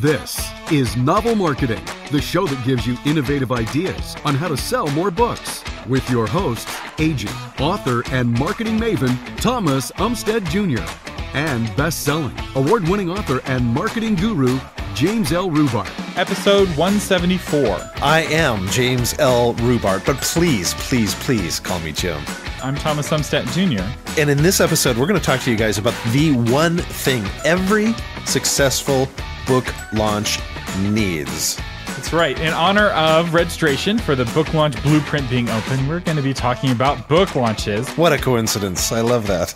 This is Novel Marketing, the show that gives you innovative ideas on how to sell more books. With your hosts, agent, author, and marketing maven, Thomas Umstattd Jr., and best selling, award winning author and marketing guru, James L. Rubart. Episode 174. I am James L. Rubart, but please, please, please call me Jim. I'm Thomas Umstattd Jr. And in this episode, we're going to talk to you guys about the one thing every successful book launch needs. That's right. In honor of registration for the book launch blueprint being open, we're going to be talking about book launches. What a coincidence. I love that.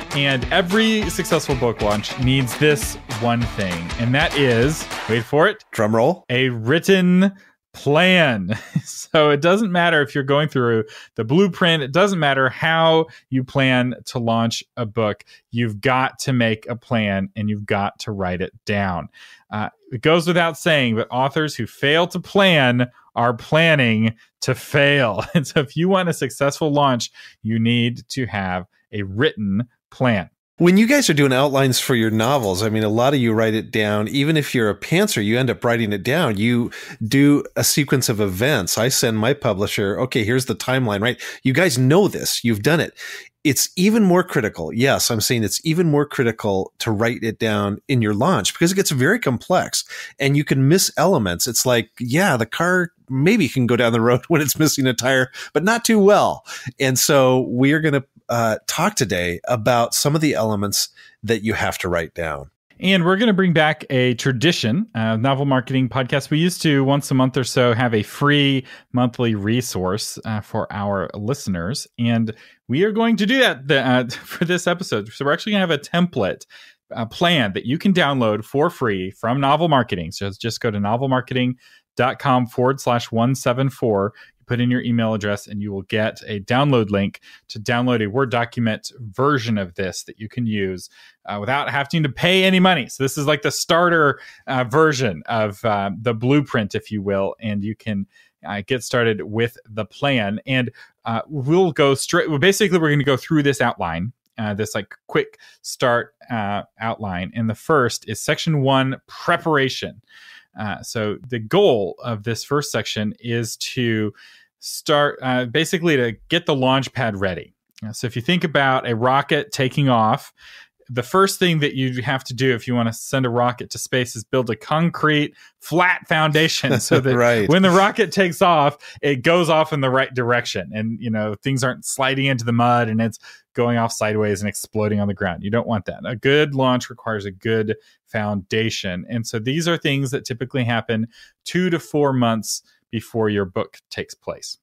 and every successful book launch needs this one thing, and that is wait for it drum roll a written plan. so it doesn't matter if you're going through the blueprint, it doesn't matter how you plan to launch a book. You've got to make a plan and you've got to write it down. Uh, it goes without saying, but authors who fail to plan are planning to fail. And so if you want a successful launch, you need to have a written plan. When you guys are doing outlines for your novels, I mean, a lot of you write it down. Even if you're a pantser, you end up writing it down. You do a sequence of events. I send my publisher, okay, here's the timeline, right? You guys know this. You've done it. It's even more critical. Yes, I'm saying it's even more critical to write it down in your launch because it gets very complex and you can miss elements. It's like, yeah, the car maybe can go down the road when it's missing a tire, but not too well. And so we are going to uh, talk today about some of the elements that you have to write down. And we're going to bring back a tradition, uh, novel marketing podcast. We used to once a month or so have a free monthly resource uh, for our listeners, and we are going to do that the, uh, for this episode. So we're actually going to have a template a plan that you can download for free from Novel Marketing. So just go to novelmarketing.com forward slash 174 put in your email address and you will get a download link to download a Word document version of this that you can use uh, without having to pay any money. So, this is like the starter uh, version of uh, the blueprint, if you will, and you can. Uh, get started with the plan, and uh, we'll go straight. Well, basically, we're going to go through this outline uh, this like quick start uh, outline. And the first is section one preparation. Uh, so the goal of this first section is to start uh, basically to get the launch pad ready. Uh, so if you think about a rocket taking off, the first thing that you have to do if you want to send a rocket to space is build a concrete flat foundation so that right. when the rocket takes off it goes off in the right direction and you know things aren't sliding into the mud and it's going off sideways and exploding on the ground you don't want that a good launch requires a good foundation and so these are things that typically happen 2 to 4 months before your book takes place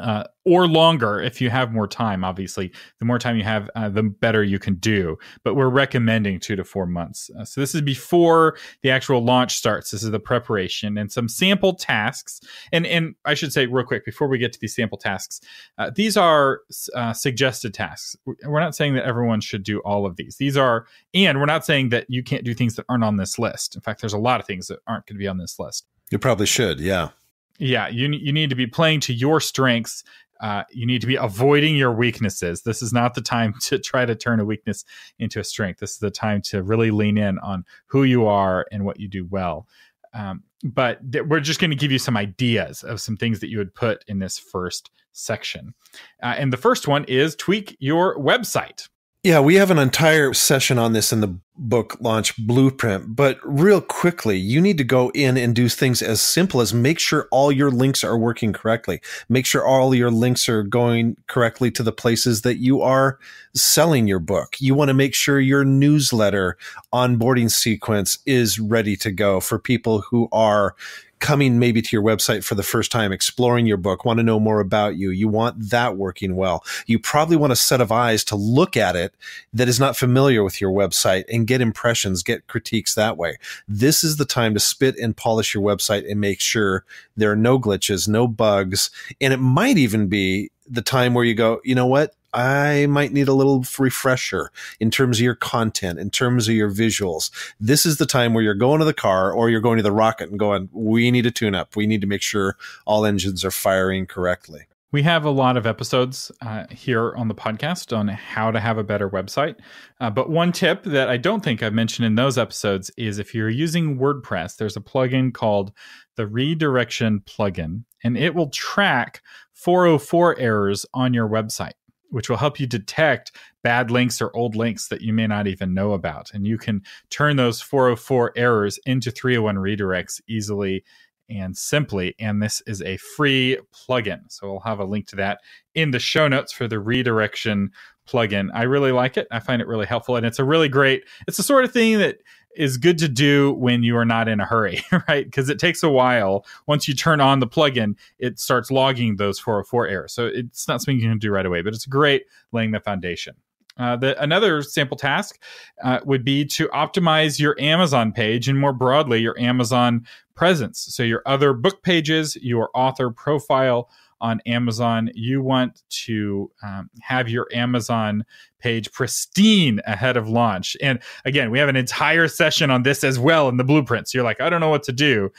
uh, or longer if you have more time. Obviously, the more time you have, uh, the better you can do. But we're recommending two to four months. Uh, so this is before the actual launch starts. This is the preparation and some sample tasks. And and I should say real quick before we get to these sample tasks, uh, these are uh, suggested tasks. We're not saying that everyone should do all of these. These are, and we're not saying that you can't do things that aren't on this list. In fact, there's a lot of things that aren't going to be on this list. You probably should, yeah. Yeah, you you need to be playing to your strengths. Uh, you need to be avoiding your weaknesses. This is not the time to try to turn a weakness into a strength. This is the time to really lean in on who you are and what you do well. Um, but th- we're just going to give you some ideas of some things that you would put in this first section. Uh, and the first one is tweak your website. Yeah, we have an entire session on this in the book launch blueprint, but real quickly, you need to go in and do things as simple as make sure all your links are working correctly. Make sure all your links are going correctly to the places that you are selling your book. You want to make sure your newsletter onboarding sequence is ready to go for people who are coming maybe to your website for the first time, exploring your book, want to know more about you. You want that working well. You probably want a set of eyes to look at it that is not familiar with your website and get impressions, get critiques that way. This is the time to spit and polish your website and make sure there are no glitches, no bugs. And it might even be the time where you go, you know what? I might need a little refresher in terms of your content, in terms of your visuals. This is the time where you're going to the car or you're going to the rocket and going, we need a tune up. We need to make sure all engines are firing correctly. We have a lot of episodes uh, here on the podcast on how to have a better website. Uh, but one tip that I don't think I've mentioned in those episodes is if you're using WordPress, there's a plugin called the Redirection Plugin, and it will track 404 errors on your website, which will help you detect bad links or old links that you may not even know about. And you can turn those 404 errors into 301 redirects easily and simply. And this is a free plugin. So we'll have a link to that in the show notes for the redirection plugin. I really like it. I find it really helpful. And it's a really great, it's the sort of thing that is good to do when you are not in a hurry, right? Because it takes a while. Once you turn on the plugin, it starts logging those 404 errors. So it's not something you can do right away, but it's great laying the foundation. Uh, the, another sample task uh, would be to optimize your Amazon page and more broadly your Amazon presence. So, your other book pages, your author profile on Amazon, you want to um, have your Amazon page pristine ahead of launch. And again, we have an entire session on this as well in the blueprints. So you're like, I don't know what to do.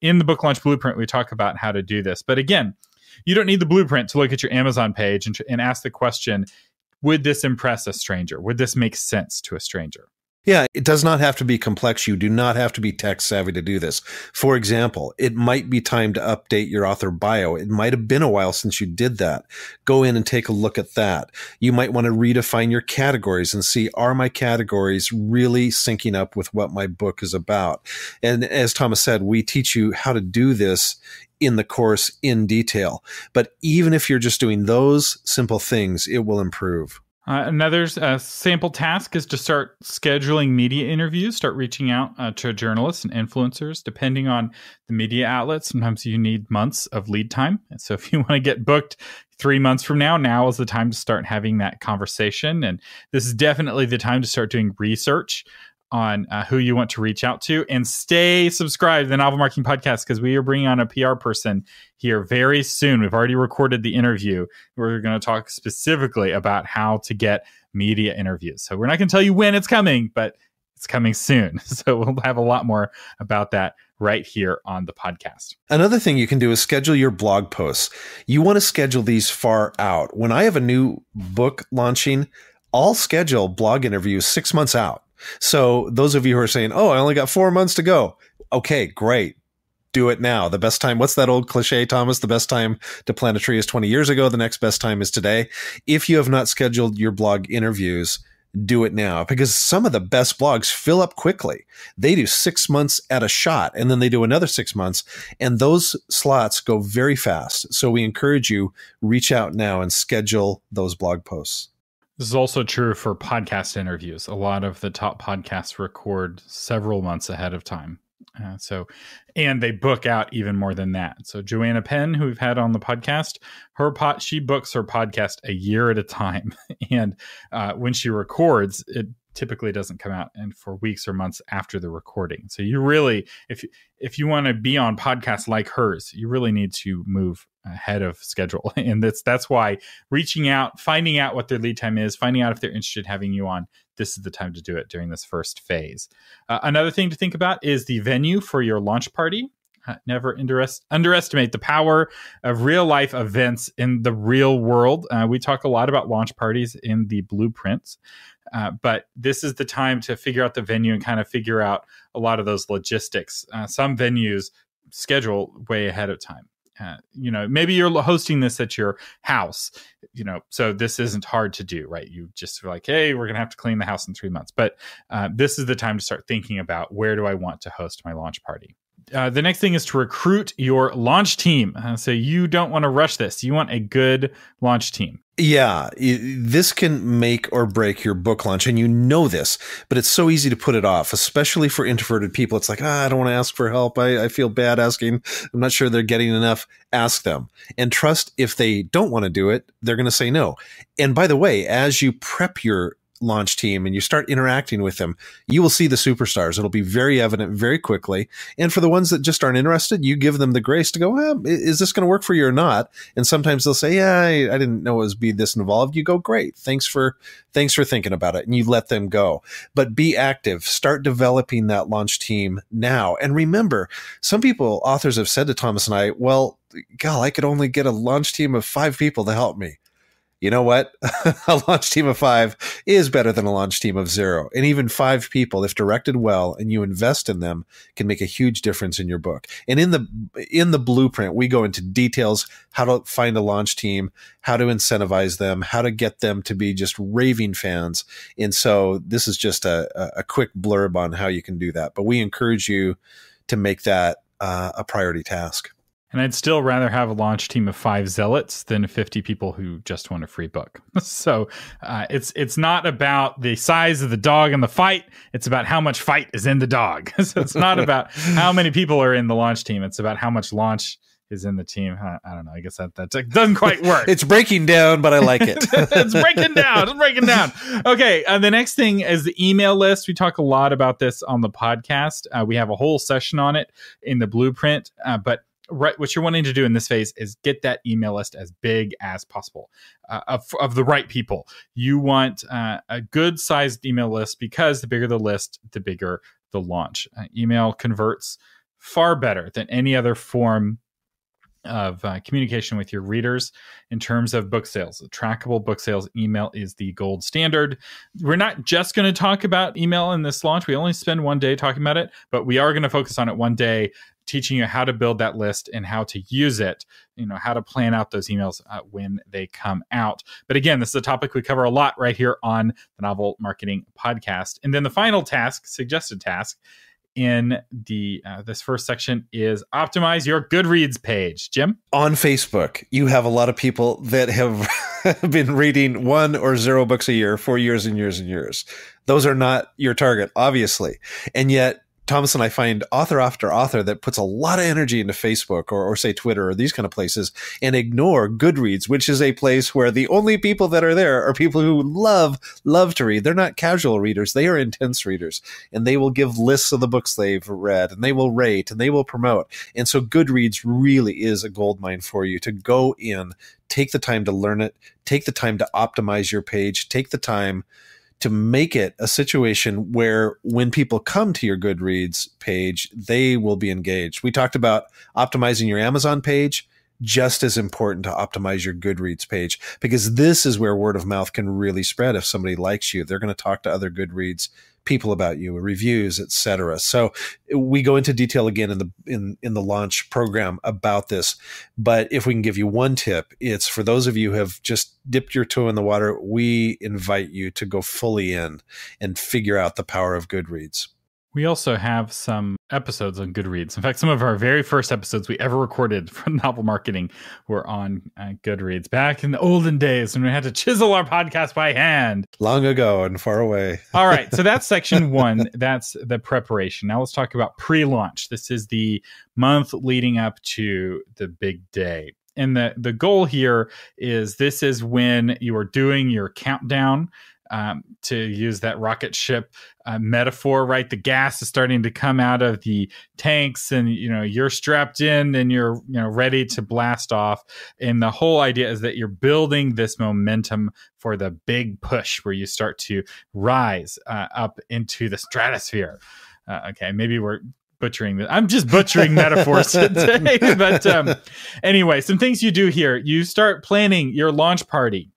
In the book launch blueprint, we talk about how to do this. But again, you don't need the blueprint to look at your Amazon page and, and ask the question would this impress a stranger? Would this make sense to a stranger? Yeah, it does not have to be complex. You do not have to be tech savvy to do this. For example, it might be time to update your author bio. It might have been a while since you did that. Go in and take a look at that. You might want to redefine your categories and see, are my categories really syncing up with what my book is about? And as Thomas said, we teach you how to do this in the course in detail. But even if you're just doing those simple things, it will improve. Uh, another uh, sample task is to start scheduling media interviews, start reaching out uh, to journalists and influencers, depending on the media outlet. Sometimes you need months of lead time. So if you want to get booked three months from now, now is the time to start having that conversation. And this is definitely the time to start doing research on uh, who you want to reach out to and stay subscribed to the novel marketing podcast because we are bringing on a pr person here very soon we've already recorded the interview we're going to talk specifically about how to get media interviews so we're not going to tell you when it's coming but it's coming soon so we'll have a lot more about that right here on the podcast. Another thing you can do is schedule your blog posts. You want to schedule these far out. When I have a new book launching, I'll schedule blog interviews six months out. So those of you who are saying, "Oh, I only got four months to go," okay, great. Do it now. The best time. What's that old cliche, Thomas? The best time to plant a tree is 20 years ago. The next best time is today. If you have not scheduled your blog interviews, do it now because some of the best blogs fill up quickly. They do six months at a shot and then they do another six months and those slots go very fast. So we encourage you reach out now and schedule those blog posts. This is also true for podcast interviews. A lot of the top podcasts record several months ahead of time. Uh, so, and they book out even more than that. So, Joanna Penn, who we've had on the podcast, her pot she books her podcast a year at a time, and uh, when she records, it typically doesn't come out and for weeks or months after the recording. So, you really, if if you want to be on podcasts like hers, you really need to move ahead of schedule. And that's that's why reaching out, finding out what their lead time is, finding out if they're interested in having you on, this is the time to do it during this first phase. Uh, another thing to think about is the venue for your launch party. Never underest- underestimate the power of real life events in the real world. Uh, we talk a lot about launch parties in the blueprints, uh, but this is the time to figure out the venue and kind of figure out a lot of those logistics. Uh, some venues schedule way ahead of time. Uh, you know, maybe you're hosting this at your house, you know, so this isn't hard to do, right? You just like, hey, we're going to have to clean the house in three months. But uh, this is the time to start thinking about where do I want to host my launch party? Uh, the next thing is to recruit your launch team. Uh, so you don't want to rush this. You want a good launch team. Yeah, this can make or break your book launch, and you know this, but it's so easy to put it off, especially for introverted people. It's like, ah, I don't want to ask for help. I, I feel bad asking. I'm not sure they're getting enough. Ask them and trust if they don't want to do it, they're going to say no. And by the way, as you prep your launch team and you start interacting with them, you will see the superstars. It'll be very evident very quickly. And for the ones that just aren't interested, you give them the grace to go, well, is this going to work for you or not? And sometimes they'll say, yeah, I, I didn't know it was be this involved. You go, great. Thanks for, thanks for thinking about it. And you let them go, but be active. Start developing that launch team now. And remember, some people, authors have said to Thomas and I, well, God, I could only get a launch team of five people to help me you know what? a launch team of five is better than a launch team of zero. And even five people, if directed well and you invest in them, can make a huge difference in your book. And in the in the blueprint, we go into details how to find a launch team, how to incentivize them, how to get them to be just raving fans. And so this is just a, a quick blurb on how you can do that. But we encourage you to make that uh, a priority task. And I'd still rather have a launch team of five zealots than 50 people who just want a free book. so uh, it's it's not about the size of the dog in the fight. It's about how much fight is in the dog. so it's not about how many people are in the launch team. It's about how much launch is in the team. I, I don't know. I guess that that doesn't quite work. it's breaking down, but I like it. it's breaking down. It's breaking down. Okay. Uh, the next thing is the email list. We talk a lot about this on the podcast. Uh, we have a whole session on it in the blueprint. Uh, but right what you're wanting to do in this phase is get that email list as big as possible uh, of, of the right people you want uh, a good sized email list because the bigger the list the bigger the launch uh, email converts far better than any other form of uh, communication with your readers in terms of book sales. Trackable book sales email is the gold standard. We're not just going to talk about email in this launch. We only spend one day talking about it, but we are going to focus on it one day teaching you how to build that list and how to use it, you know, how to plan out those emails uh, when they come out. But again, this is a topic we cover a lot right here on the Novel Marketing Podcast. And then the final task, suggested task, in the uh, this first section is optimize your Goodreads page. Jim, on Facebook, you have a lot of people that have been reading one or zero books a year for years and years and years. Those are not your target, obviously, and yet Thomas and I find author after author that puts a lot of energy into Facebook or, or say Twitter or these kind of places and ignore Goodreads, which is a place where the only people that are there are people who love, love to read. They're not casual readers. They are intense readers and they will give lists of the books they've read and they will rate and they will promote. And so Goodreads really is a gold mine for you to go in, take the time to learn it, take the time to optimize your page, take the time to make it a situation where when people come to your Goodreads page, they will be engaged. We talked about optimizing your Amazon page just as important to optimize your Goodreads page because this is where word of mouth can really spread. If somebody likes you, they're going to talk to other Goodreads people about you, reviews, etc. So we go into detail again in the in in the launch program about this. But if we can give you one tip, it's for those of you who have just dipped your toe in the water, we invite you to go fully in and figure out the power of Goodreads. We also have some episodes on Goodreads. In fact, some of our very first episodes we ever recorded for novel marketing were on uh, Goodreads back in the olden days when we had to chisel our podcast by hand. Long ago and far away. All right. So that's section one. That's the preparation. Now let's talk about pre launch. This is the month leading up to the big day. And the, the goal here is this is when you are doing your countdown um, to use that rocket ship uh, metaphor, right? The gas is starting to come out of the tanks, and you know you're strapped in and you're you know ready to blast off. And the whole idea is that you're building this momentum for the big push, where you start to rise uh, up into the stratosphere. Uh, okay, maybe we're butchering this. I'm just butchering metaphors today. but um, anyway, some things you do here. You start planning your launch party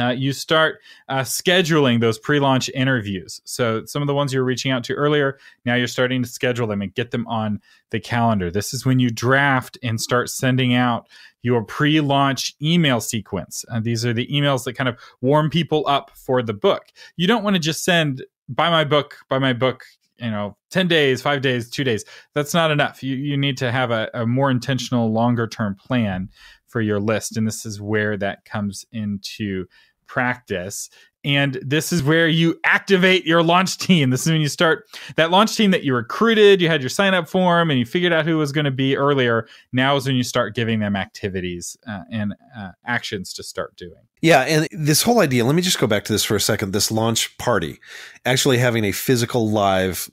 uh, you start uh, scheduling those pre-launch interviews. So some of the ones you were reaching out to earlier, now you're starting to schedule them and get them on the calendar. This is when you draft and start sending out your pre-launch email sequence. Uh, these are the emails that kind of warm people up for the book. You don't want to just send buy my book, buy my book. You know, ten days, five days, two days. That's not enough. You you need to have a, a more intentional, longer term plan for your list. And this is where that comes into practice. And this is where you activate your launch team. This is when you start that launch team that you recruited, you had your sign up form, and you figured out who was going to be earlier. Now is when you start giving them activities uh, and uh, actions to start doing. Yeah, and this whole idea, let me just go back to this for a second. This launch party, actually having a physical live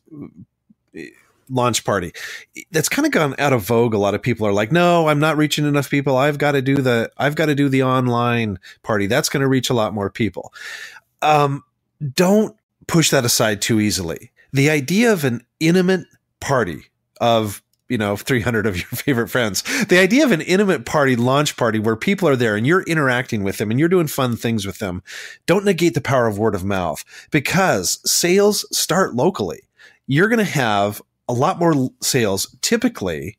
launch party. That's kind of gone out of vogue. A lot of people are like, "No, I'm not reaching enough people. I've got to do the I've got to do the online party. That's going to reach a lot more people." Um, don't push that aside too easily. The idea of an intimate party of you know 300 of your favorite friends the idea of an intimate party launch party where people are there and you're interacting with them and you're doing fun things with them don't negate the power of word of mouth because sales start locally you're going to have a lot more sales typically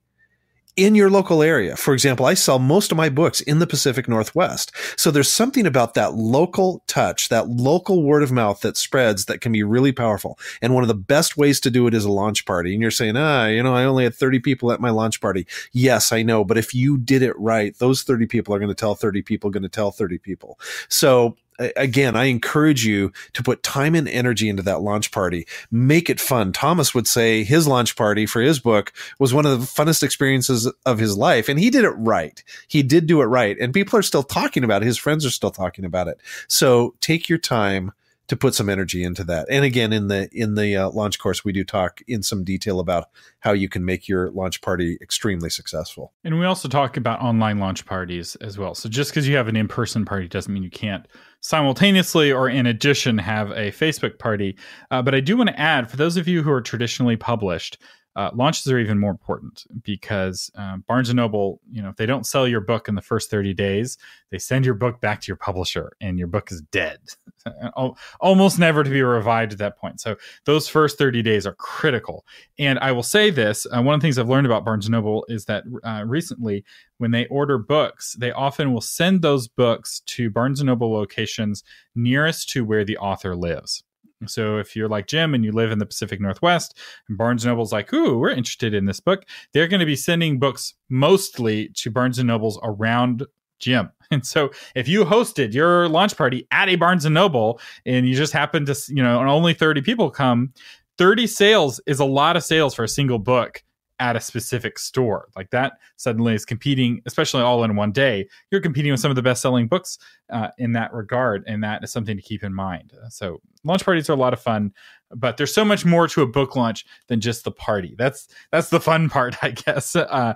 in your local area. For example, I sell most of my books in the Pacific Northwest. So there's something about that local touch, that local word of mouth that spreads that can be really powerful. And one of the best ways to do it is a launch party. And you're saying, ah, you know, I only had 30 people at my launch party. Yes, I know. But if you did it right, those 30 people are going to tell 30 people, going to tell 30 people. So again, I encourage you to put time and energy into that launch party. Make it fun. Thomas would say his launch party for his book was one of the funnest experiences of his life. And he did it right. He did do it right. And people are still talking about it. His friends are still talking about it. So take your time to put some energy into that. And again, in the in the uh, launch course, we do talk in some detail about how you can make your launch party extremely successful. And we also talk about online launch parties as well. So just because you have an in person party doesn't mean you can't simultaneously or in addition have a Facebook party. Uh, but I do want to add for those of you who are traditionally published, uh, launches are even more important because uh, Barnes and Noble, you know, if they don't sell your book in the first 30 days, they send your book back to your publisher and your book is dead, almost never to be revived at that point. So those first 30 days are critical. And I will say this uh, one of the things I've learned about Barnes and Noble is that uh, recently, when they order books, they often will send those books to Barnes and Noble locations nearest to where the author lives. So if you're like Jim and you live in the Pacific Northwest, and Barnes Noble's like, "Ooh, we're interested in this book," they're going to be sending books mostly to Barnes and Nobles around Jim. And so if you hosted your launch party at a Barnes and Noble and you just happen to, you know, and only 30 people come, 30 sales is a lot of sales for a single book at a specific store. Like that suddenly is competing, especially all in one day. You're competing with some of the best selling books uh, in that regard. And that is something to keep in mind. So launch parties are a lot of fun, but there's so much more to a book launch than just the party. That's that's the fun part, I guess. Uh,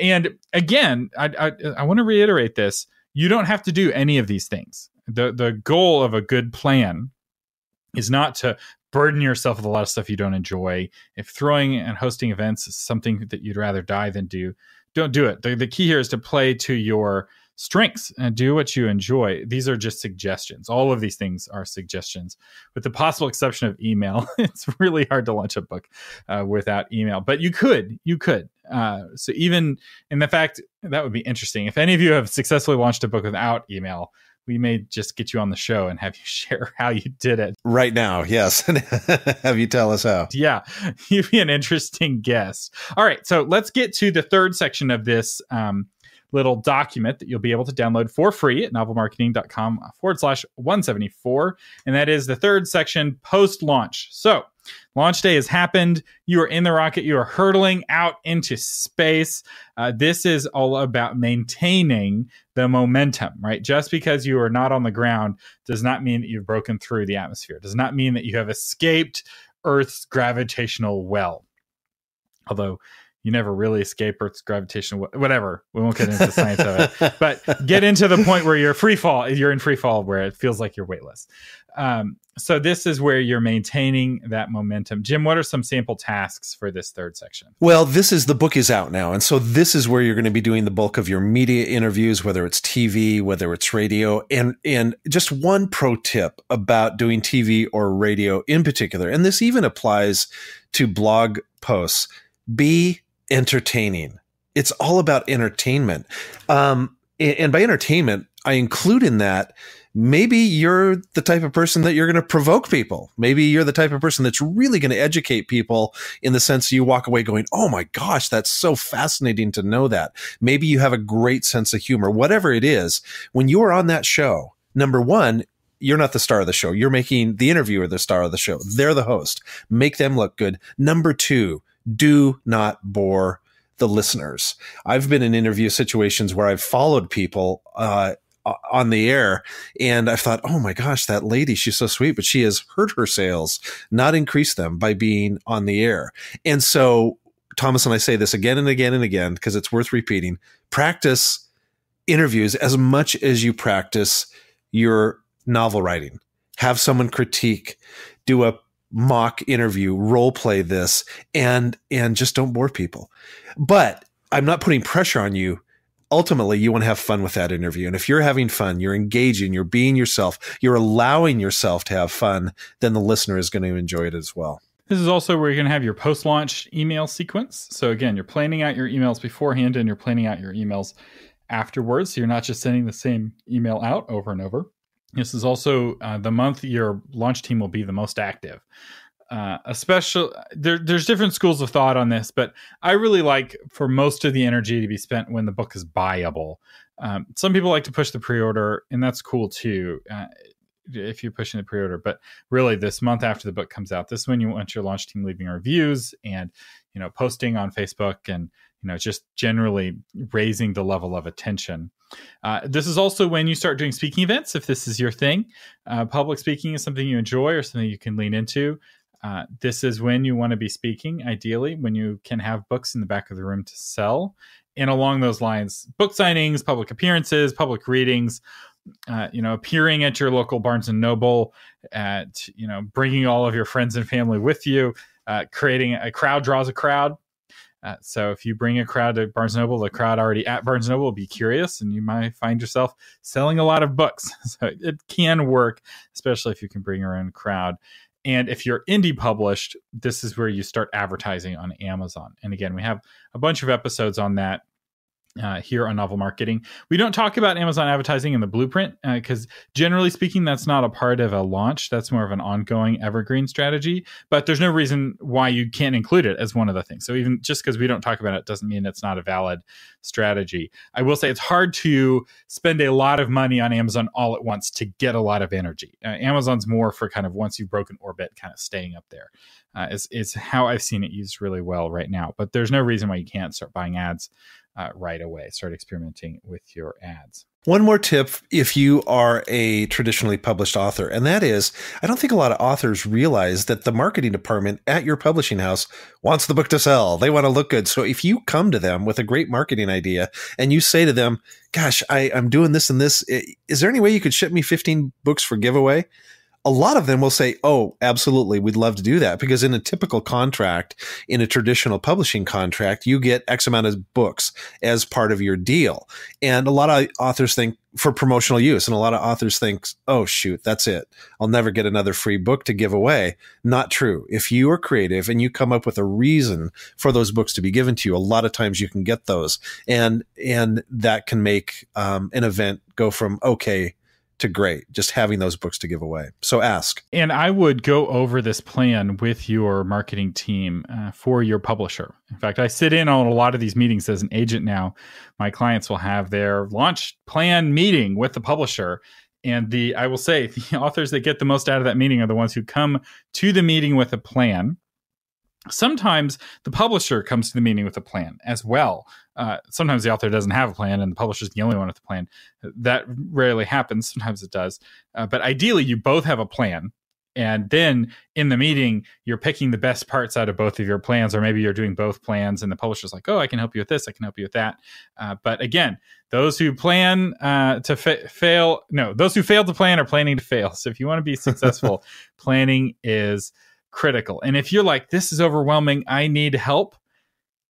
and again, I, I, I want to reiterate this: you don't have to do any of these things. the The goal of a good plan is not to burden yourself with a lot of stuff you don't enjoy. If throwing and hosting events is something that you'd rather die than do, don't do it. The, the key here is to play to your strengths and do what you enjoy. These are just suggestions. All of these things are suggestions, with the possible exception of email. it's really hard to launch a book uh, without email, but you could. You could. Uh, so even in the fact that would be interesting. If any of you have successfully launched a book without email, we may just get you on the show and have you share how you did it right now. Yes, have you tell us how? Yeah, you'd be an interesting guest. All right, so let's get to the third section of this um, little document that you'll be able to download for free at novelmarketing.com forward slash 174. And that is the third section post launch. So, launch day has happened. You are in the rocket, you are hurtling out into space. Uh, this is all about maintaining the momentum, right? Just because you are not on the ground does not mean that you've broken through the atmosphere, does not mean that you have escaped Earth's gravitational well. Although you never really escape Earth's gravitational whatever. We won't get into the science of it, but get into the point where you're free fall. You're in free fall where it feels like you're weightless. Um, so this is where you're maintaining that momentum. Jim, what are some sample tasks for this third section? Well, this is the book is out now, and so this is where you're going to be doing the bulk of your media interviews, whether it's TV, whether it's radio, and and just one pro tip about doing TV or radio in particular, and this even applies to blog posts. Be entertaining. It's all about entertainment. Um, and by entertainment, I include in that maybe you're the type of person that you're going to provoke people. Maybe you're the type of person that's really going to educate people in the sense you walk away going, Oh my gosh, that's so fascinating to know that. Maybe you have a great sense of humor, whatever it is. When you are on that show, number one, you're not the star of the show. You're making the interviewer the star of the show. They're the host. Make them look good. Number two, do not bore the listeners. I've been in interview situations where I've followed people uh, on the air and I thought, oh my gosh, that lady, she's so sweet, but she has hurt her sales, not increased them by being on the air. And so Thomas and I say this again and again and again because it's worth repeating. Practice interviews as much as you practice your novel writing. Have someone critique, do a mock interview, role play this, and and just don't bore people. But I'm not putting pressure on you. Ultimately, you want to have fun with that interview. And if you're having fun, you're engaging, you're being yourself, you're allowing yourself to have fun, then the listener is going to enjoy it as well. This is also where you're going to have your post launch email sequence. So, again, you're planning out your emails beforehand and you're planning out your emails afterwards. So, you're not just sending the same email out over and over. This is also uh, the month your launch team will be the most active. Uh, especially there, there's different schools of thought on this, but I really like for most of the energy to be spent when the book is buyable. Um, some people like to push the pre-order, and that's cool too. Uh, if you're pushing the pre-order, but really this month after the book comes out, this is when you want your launch team leaving reviews and you know posting on Facebook and you know just generally raising the level of attention. Uh, this is also when you start doing speaking events. If this is your thing, uh, public speaking is something you enjoy or something you can lean into. Uh, this is when you want to be speaking, ideally, when you can have books in the back of the room to sell. And along those lines, book signings, public appearances, public readings, uh, you know, appearing at your local Barnes and Noble, at you know, bringing all of your friends and family with you, uh, creating a crowd draws a crowd. Uh, so if you bring a crowd to Barnes Noble, the crowd already at Barnes Noble will be curious, and you might find yourself selling a lot of books. so it can work, especially if you can bring your own crowd. And if you're indie published, this is where you start advertising on Amazon. And again, we have a bunch of episodes on that uh, here on Novel Marketing. We don't talk about Amazon advertising in the blueprint because, uh, generally speaking, that's not a part of a launch. That's more of an ongoing evergreen strategy. But there's no reason why you can't include it as one of the things. So, even just because we don't talk about it doesn't mean it's not a valid strategy. I will say it's hard to spend a lot of money on Amazon all at once to get a lot of energy. Uh, Amazon's more for kind of once you've broken orbit, kind of staying up there. Uh, is, is how I've seen it used really well right now. But there's no reason why you can't start buying ads uh, right away. Start experimenting with your ads. One more tip if you are a traditionally published author, and that is I don't think a lot of authors realize that the marketing department at your publishing house wants the book to sell. They want to look good. So if you come to them with a great marketing idea and you say to them, Gosh, I, I'm doing this and this, is there any way you could ship me 15 books for giveaway? A lot of them will say, Oh, absolutely. We'd love to do that. Because in a typical contract, in a traditional publishing contract, you get X amount of books as part of your deal. And a lot of authors think for promotional use. And a lot of authors think, Oh, shoot, that's it. I'll never get another free book to give away. Not true. If you are creative and you come up with a reason for those books to be given to you, a lot of times you can get those. And, and that can make um, an event go from, okay, to great just having those books to give away. So ask. And I would go over this plan with your marketing team uh, for your publisher. In fact, I sit in on a lot of these meetings as an agent now. My clients will have their launch plan meeting with the publisher. And the I will say the authors that get the most out of that meeting are the ones who come to the meeting with a plan sometimes the publisher comes to the meeting with a plan as well. Uh, sometimes the author doesn't have a plan and the publisher is the only one with a plan. That rarely happens. Sometimes it does. Uh, but ideally, you both have a plan. And then in the meeting, you're picking the best parts out of both of your plans, or maybe you're doing both plans, and the publisher's like, "Oh, I can help you with this. I can help you with that." Uh, but again, those who plan uh, to fa- fail, no, those who fail to plan are planning to fail. So if you want to be successful, planning is critical. And if you're like, this is overwhelming, I need help,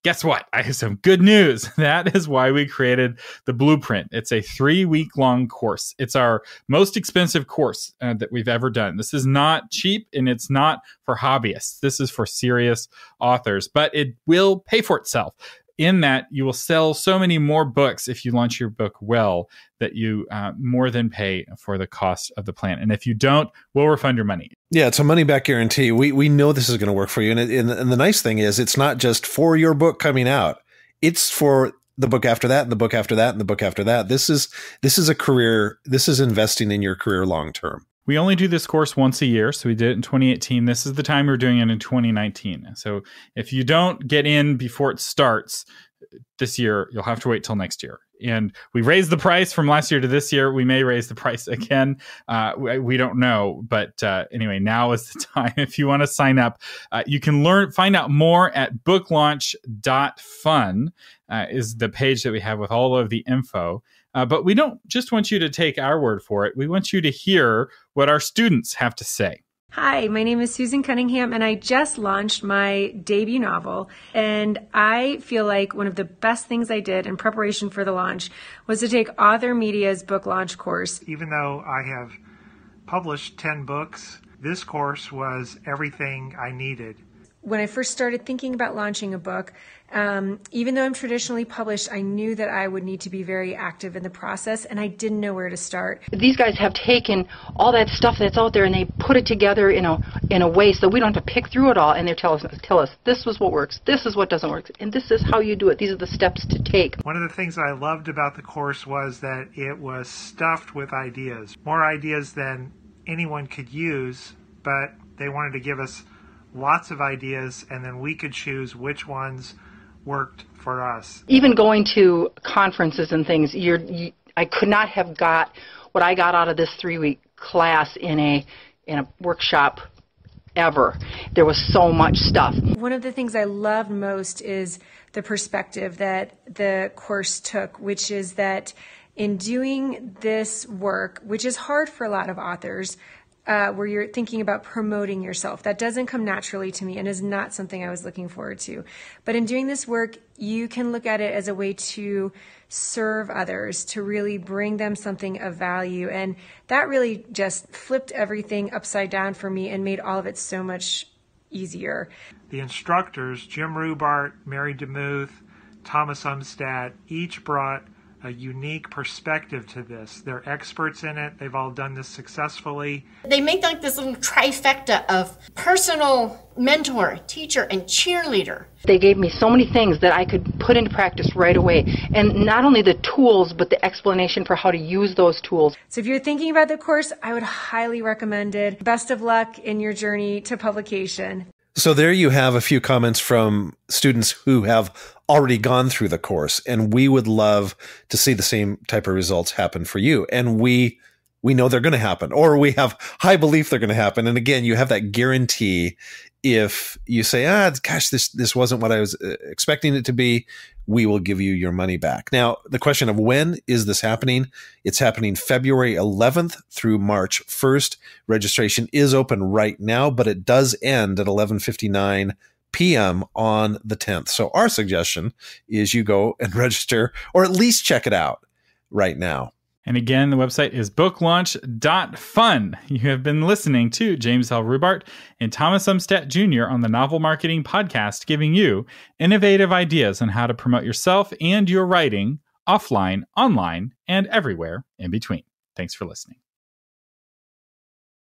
guess what? I have some good news. That is why we created the blueprint. It's a three week long course. It's our most expensive course uh, that we've ever done. This is not cheap and it's not for hobbyists. This is for serious authors, but it will pay for itself in that you will sell so many more books if you launch your book well that you uh, more than pay for the cost of the plan. And if you don't, we'll refund your money. Yeah, it's a money back guarantee. We we know this is going to work for you. And, it, and, and the nice thing is, it's not just for your book coming out; it's for the book after that, and the book after that, and the book after that. This is this is a career. This is investing in your career long term. We only do this course once a year. So we did it in 2018. This is the time we're doing it in 2019. So if you don't get in before it starts this year, you'll have to wait till next year and we raised the price from last year to this year. We may raise the price again. Uh, we, we, don't know, but uh, anyway, now is the time. If you want to sign up, uh, you can learn, find out more at booklaunch.fun uh, is the page that we have with all of the info. Uh, but we don't just want you to take our word for it. We want you to hear what our students have to say. Hi, my name is Susan Cunningham, and I just launched my debut novel. And I feel like one of the best things I did in preparation for the launch was to take Author Media's book launch course. Even though I have published 10 books, this course was everything I needed when I first started thinking about launching a book, um, even though I'm traditionally published, I knew that I would need to be very active in the process, and I didn't know where to start. These guys have taken all that stuff that's out there and they put it together in a in a way so we don't have to pick through it all, and they tell us tell us this was what works, this is what doesn't work, and this is how you do it. These are the steps to take. One of the things I loved about the course was that it was stuffed with ideas, more ideas than anyone could use, but they wanted to give us lots of ideas, and then we could choose which ones worked for us. Even going to conferences and things, you're, you, I could not have got what I got out of this three-week class in a in a workshop ever. There was so much stuff. One of the things I loved most is the perspective that the course took, which is that in doing this work, which is hard for a lot of authors, uh, where you're thinking about promoting yourself. That doesn't come naturally to me and is not something I was looking forward to. But in doing this work, you can look at it as a way to serve others, to really bring them something of value. And that really just flipped everything upside down for me and made all of it so much easier. The instructors, Jim Rubart, Mary DeMuth, Thomas Umstattd, each brought a unique perspective to this. They're experts in it. They've all done this successfully. They make like this little trifecta of personal mentor, teacher, and cheerleader. They gave me so many things that I could put into practice right away. And not only the tools, but the explanation for how to use those tools. So if you're thinking about the course, I would highly recommend it. Best of luck in your journey to publication. So there you have a few comments from students who have already gone through the course and we would love to see the same type of results happen for you. And we we know they're going to happen or we have high belief they're going to happen. And again you have that guarantee if you say ah gosh this this wasn't what i was uh, expecting it to be we will give you your money back. Now the question of when is this happening? It's happening february 11th through march 1st registration is open right now but it does end at 11:59 p.m. on the 10th. So our suggestion is you go and register or at least check it out right now. And again, the website is booklaunch.fun. You have been listening to James L. Rubart and Thomas Umstattd Jr. on the Novel Marketing Podcast, giving you innovative ideas on how to promote yourself and your writing offline, online, and everywhere in between. Thanks for listening.